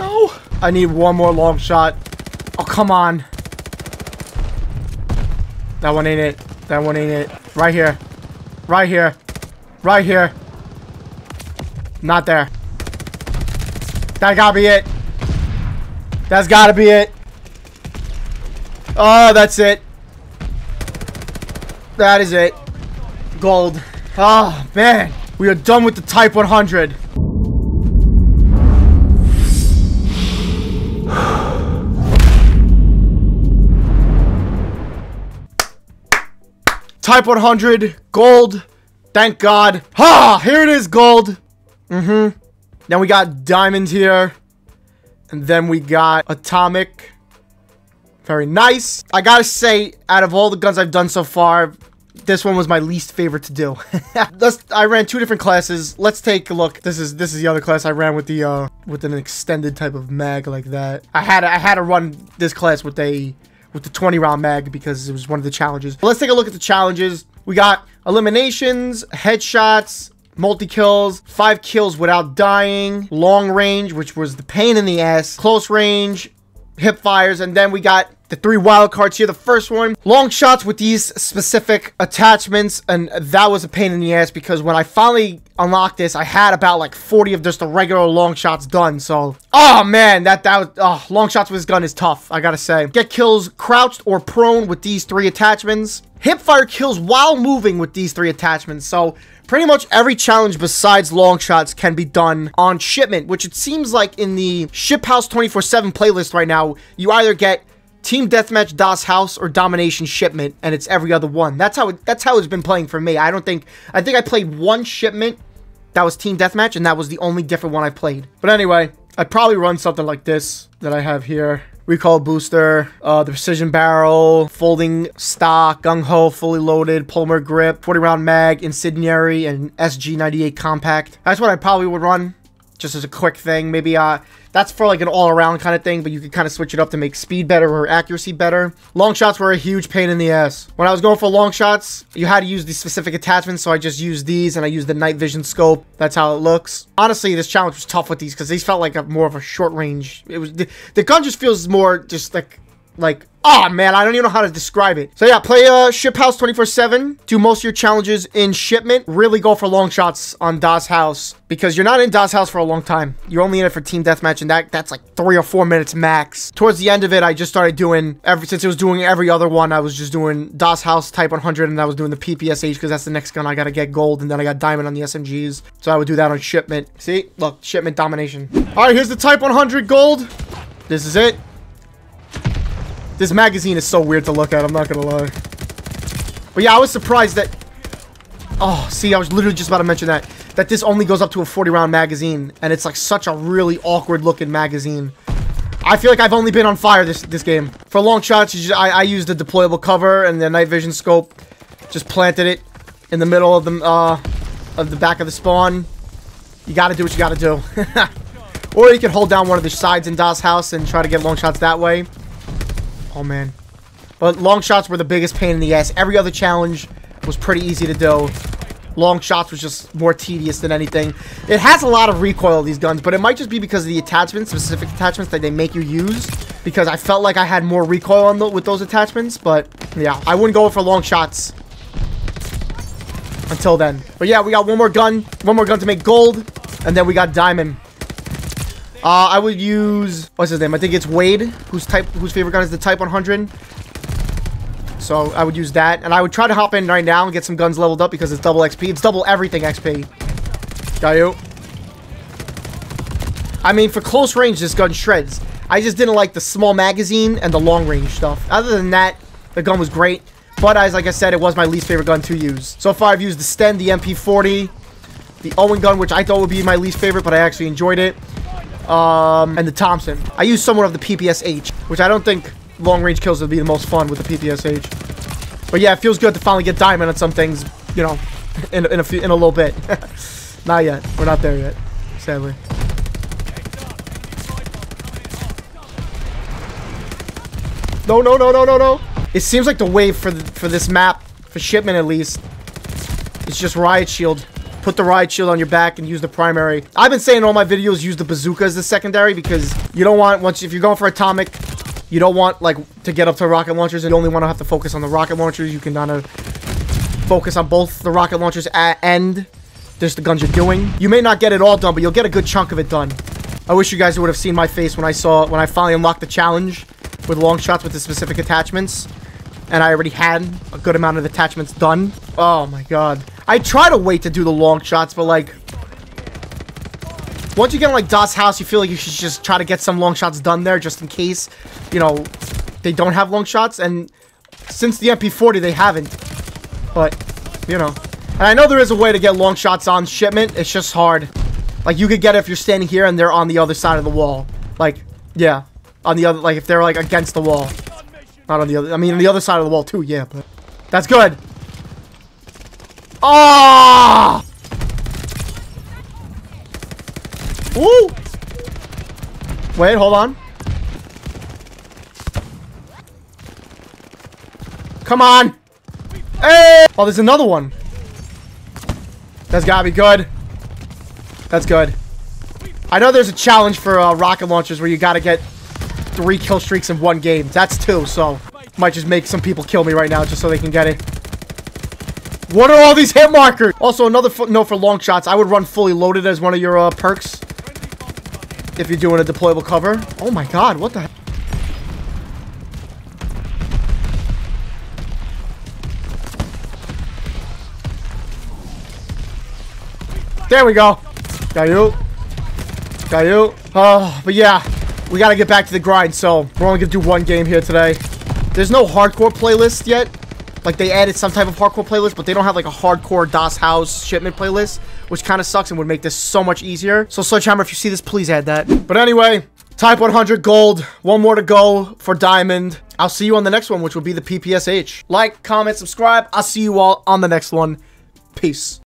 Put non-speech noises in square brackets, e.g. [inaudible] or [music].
No. I need one more long shot. Oh, come on. That one ain't it. That one ain't it. Right here. Right here. Right here. Not there. That gotta be it. That's gotta be it. Oh, that's it. That is it. Gold. Oh, man. We are done with the Type 100. Type 100, gold. Thank God. Ah, here it is, gold. Mm-hmm. Then we got diamond here. And then we got atomic. Very nice. I gotta say, out of all the guns I've done so far, this one was my least favorite to do. [laughs] Let's, I ran two different classes. Let's take a look. This is this is the other class I ran with the uh with an extended type of mag like that. I had I had to run this class with a with the 20 round mag because it was one of the challenges. But let's take a look at the challenges. We got eliminations, headshots, multi-kills, five kills without dying, long range, which was the pain in the ass, close range, hip fires, and then we got the three wild cards here. The first one, long shots with these specific attachments, and that was a pain in the ass because when I finally unlocked this, I had about like 40 of just the regular long shots done. So, oh man, that that was, oh, long shots with this gun is tough. I gotta say, get kills crouched or prone with these three attachments. Hipfire kills while moving with these three attachments. So pretty much every challenge besides long shots can be done on shipment, which it seems like in the Ship Haus 24-7 playlist right now, you either get Team Deathmatch, Das Haus or Domination Shipment, and it's every other one. That's how it, that's how it's been playing for me. I don't think I think I played one shipment that was Team Deathmatch, and that was the only different one I played. But anyway, I'd probably run something like this that I have here. Recall booster, uh, the precision barrel, folding stock, gung ho, fully loaded, polymer grip, 40 round mag, incendiary, and SG98 compact. That's what I probably would run, just as a quick thing. Maybe uh, that's for like an all-around kind of thing, but you could kind of switch it up to make speed better or accuracy better. Long shots were a huge pain in the ass. When I was going for long shots, you had to use these specific attachments, so I just used these, and I used the night vision scope. That's how it looks. Honestly, this challenge was tough with these, because these felt like a more of a short range. It was the, the gun just feels more just like like Oh man, I don't even know how to describe it. So yeah, play uh, Ship Haus 24-7. Do most of your challenges in shipment. Really go for long shots on Das Haus Because you're not in Das Haus for a long time. You're only in it for Team Deathmatch, and that that's like three or four minutes max. Towards the end of it, I just started doing, every since it was doing every other one, I was just doing Das Haus Type 100, and I was doing the PPSH, because that's the next gun I gotta get gold, and then I got diamond on the SMGs. So I would do that on shipment. See? Look, shipment domination. Alright, here's the Type 100 gold. This is it. This magazine is so weird to look at, I'm not gonna lie. But yeah, I was surprised that... Oh, see, I was literally just about to mention that. That this only goes up to a 40-round magazine. And it's like such a really awkward-looking magazine. I feel like I've only been on fire this this game. For long shots, just, I, I used the deployable cover and the night vision scope. Just planted it in the middle of the, uh, of the back of the spawn. You gotta do what you gotta do. [laughs] or you can hold down one of the sides in Das Haus and try to get long shots that way. Oh, man. But long shots were the biggest pain in the ass. Every other challenge was pretty easy to do. Long shots was just more tedious than anything. It has a lot of recoil, these guns, but it might just be because of the attachments, specific attachments that they make you use. Because I felt like I had more recoil on the, with those attachments, but yeah, I wouldn't go for long shots until then. But yeah, we got one more gun, one more gun to make gold, and then we got diamond. Uh, I would use what's his name? I think it's Wade, whose type whose favorite gun is the Type 100. So I would use that, and I would try to hop in right now and get some guns leveled up because it's double XP. It's double everything XP. Got you. I mean, for close range, this gun shreds. I just didn't like the small magazine and the long range stuff. Other than that, the gun was great. But as like I said, it was my least favorite gun to use. So far, I've used the Sten, the MP40, the Owen gun, which I thought would be my least favorite, but I actually enjoyed it um, and the Thompson. I use somewhat of the PPSH, which I don't think long-range kills would be the most fun with the PPSH. But yeah, it feels good to finally get diamond on some things, you know, [laughs] in, in, a, few, in a little bit. [laughs] not yet. We're not there yet, sadly. No, no, no, no, no, no. It seems like the wave for the, for this map, for shipment at least, it's just Riot Shield. Put the riot shield on your back and use the primary. I've been saying in all my videos, use the bazooka as the secondary because you don't want, once if you're going for atomic, you don't want, like, to get up to rocket launchers and you only want to have to focus on the rocket launchers. You can kind of focus on both the rocket launchers and just the guns you're doing. You may not get it all done, but you'll get a good chunk of it done. I wish you guys would have seen my face when I saw, when I finally unlocked the challenge with long shots with the specific attachments. And I already had a good amount of attachments done. Oh my god. I try to wait to do the long shots, but like... Once you get in like Das Haus, you feel like you should just try to get some long shots done there just in case, you know, they don't have long shots. And since the MP40, they haven't. But, you know. And I know there is a way to get long shots on shipment. It's just hard. Like, you could get it if you're standing here and they're on the other side of the wall. Like, yeah. On the other, like, if they're, like, against the wall. Not on the other, I mean, on the other side of the wall, too, yeah, but... That's good. Ah! Woo! Wait, hold on. Come on! Hey! Oh, there's another one. That's gotta be good. That's good. I know there's a challenge for uh, rocket launchers where you gotta get three kill streaks in one game. That's two, so might just make some people kill me right now just so they can get it. What are all these hit markers? Also, another note for long shots. I would run fully loaded as one of your uh, perks. If you're doing a deployable cover. Oh my god, what the There we go. Got you. Got you. Oh, but yeah. We gotta get back to the grind, so we're only gonna do one game here today. There's no hardcore playlist yet. Like, they added some type of hardcore playlist, but they don't have, like, a hardcore Das Haus shipment playlist, which kind of sucks and would make this so much easier. So, Sledgehammer, if you see this, please add that. But anyway, Type 100 gold. One more to go for diamond. I'll see you on the next one, which will be the PPSH. Like, comment, subscribe. I'll see you all on the next one. Peace.